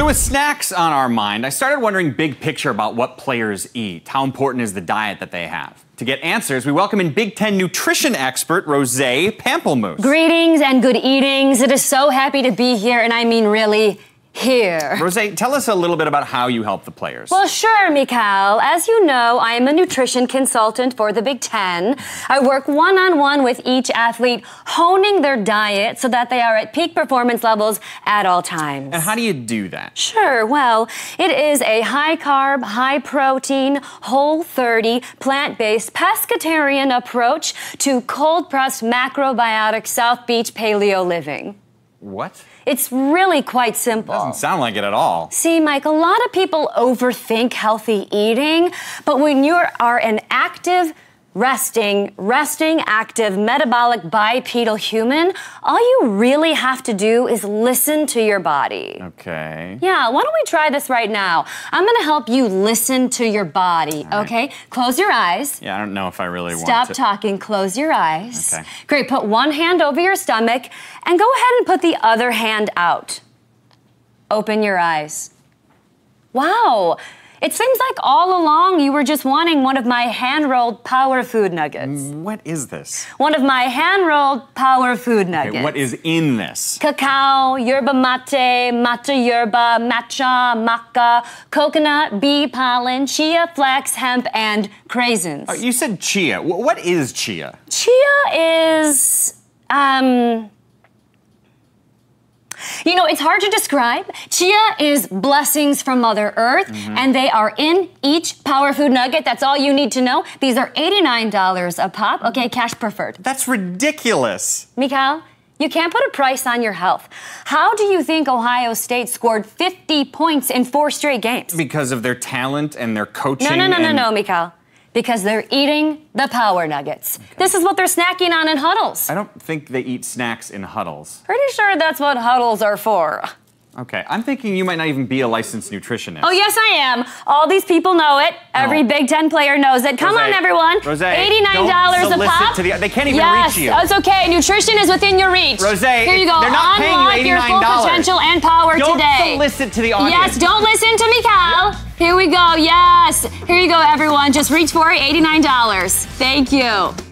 So with snacks on our mind, I started wondering big picture about what players eat. How important is the diet that they have? To get answers, we welcome in Big Ten nutrition expert Rose Pamplemousse. Greetings and good eatings. It is so happy to be here, and I mean really here. Rose, tell us a little bit about how you help the players. Well, sure, Mikhail. As you know, I am a nutrition consultant for the Big Ten. I work one on one with each athlete, honing their diet so that they are at peak performance levels at all times. And how do you do that? Sure. Well, it is a high carb, high protein, whole 30, plant based, pescatarian approach to cold pressed macrobiotic South Beach paleo living. What? It's really quite simple. Doesn't sound like it at all. See, Mike, a lot of people overthink healthy eating, but when you are an active resting, resting, active, metabolic, bipedal human, all you really have to do is listen to your body. Okay. Yeah, why don't we try this right now? I'm gonna help you listen to your body, right. okay? Close your eyes. Yeah, I don't know if I really Stop want to. Stop talking, close your eyes. Okay. Great, put one hand over your stomach and go ahead and put the other hand out. Open your eyes. Wow, it seems like all along you were just wanting one of my hand rolled power food nuggets. What is this? One of my hand rolled power food nuggets. Okay, what is in this? Cacao, yerba mate, mata yerba, matcha, maca, coconut, bee pollen, chia, flax, hemp, and craisins. Oh, you said chia. what is chia? Chia is. Um, you know, it's hard to describe. Chia is blessings from Mother Earth, mm-hmm. and they are in each Power Food Nugget. That's all you need to know. These are $89 a pop. Okay, cash preferred. That's ridiculous. Mikhail, you can't put a price on your health. How do you think Ohio State scored 50 points in four straight games? Because of their talent and their coaching. No, no, no, and... no, no, Mikhail because they're eating the power nuggets. Okay. This is what they're snacking on in huddles. I don't think they eat snacks in huddles. Pretty sure that's what huddles are for. Okay, I'm thinking you might not even be a licensed nutritionist. Oh, yes, I am. All these people know it. Every oh. Big Ten player knows it. Come Rose, on, everyone. Rose, $89 a pop. To the, they can't even yes, reach you. It's okay. Nutrition is within your reach. Rose, here you go. They're not Unlock paying you $89. your full potential and power don't today. Don't solicit to the audience. Yes, don't listen to me, Cal. Here we go. Yes. Here you go, everyone. Just reach for it. $89. Thank you.